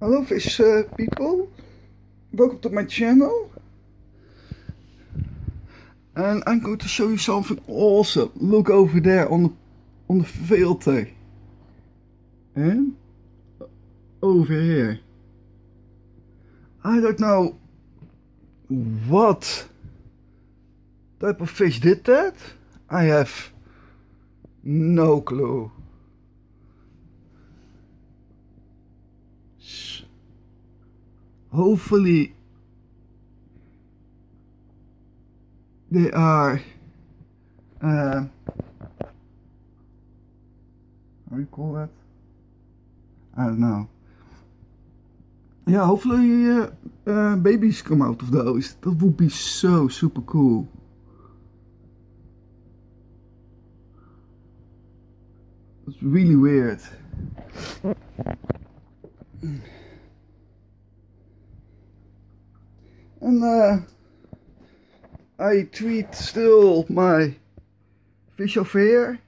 Hello fish uh, people, welcome to my channel and I'm going to show you something awesome. Look over there on the, on the filter and over here. I don't know what type of fish did that. I have no clue. Hopefully they are uh, how do you call that? I don't know. Yeah hopefully uh, uh, babies come out of those. That would be so super cool. It's really weird And uh, I tweet still my of here.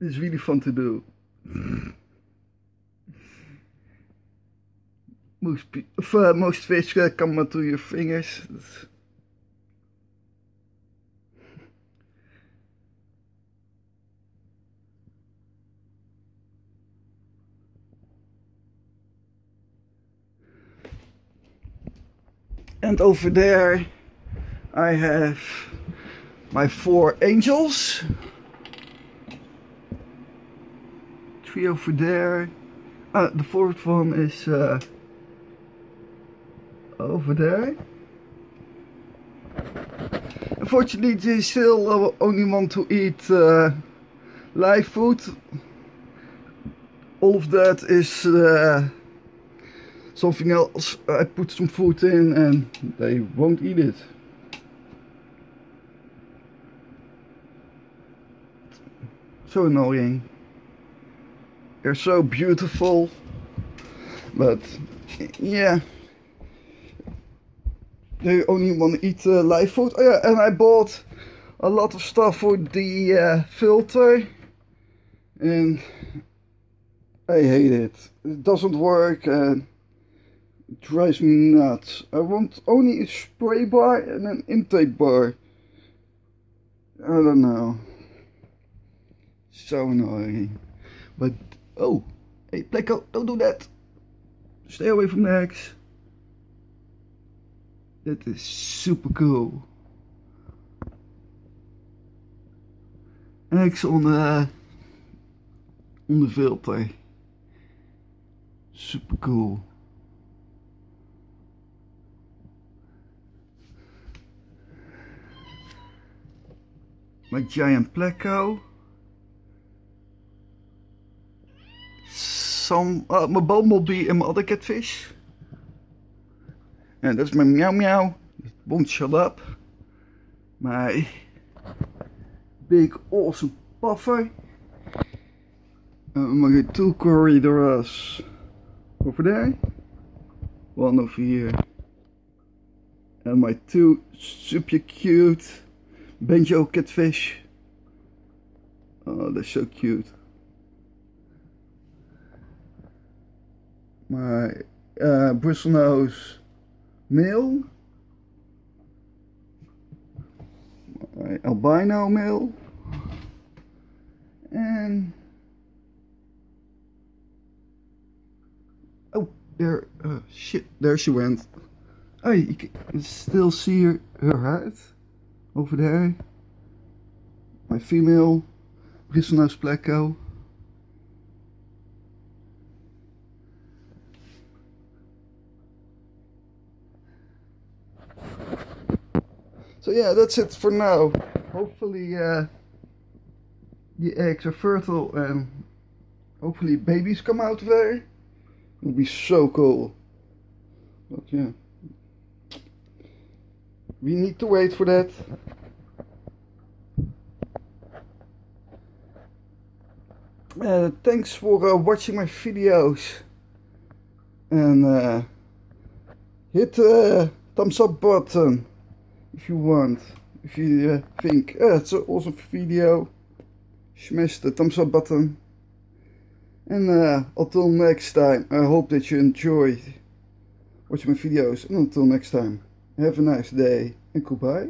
It's really fun to do. most, uh, most fish uh, come to your fingers. And over there I have my four angels. Three over there. Uh, the fourth one is uh, over there. Unfortunately they still only want to eat uh, live food. All of that is uh, something else. I put some food in and they won't eat it. So annoying. They're so beautiful. But yeah. They only want to eat uh, live food. Oh yeah, and I bought a lot of stuff for the uh, filter. And I hate it. It doesn't work and drives me nuts. I want only a spray bar and an intake bar. I don't know. So annoying. But, oh, hey Pleco, don't do that. Stay away from the eggs. That is super cool. Eggs on the, on the filter. Super cool. My giant pleco. Some, uh, my bumblebee and my other catfish. And that's my meow meow. It won't shut up. My big awesome puffer. Uh, my two corydoras over there. One over here. And my two super cute Banjo catfish. Oh, they're so cute. My uh, bristlenose male. Albino male. And oh, there, uh, shit, there she went. Oh, you can still see her, her head over there. My female Bristlenose pleco. So yeah, that's it for now. Hopefully uh, the eggs are fertile and hopefully babies come out of there. It will be so cool. But yeah we need to wait for that. Uh, thanks for uh, watching my videos and uh, hit the thumbs up button if you want if you uh, think uh, it's an awesome video smash the thumbs up button. And uh, until next time, I hope that you enjoyed watching my videos. And until next time, have a nice day and goodbye.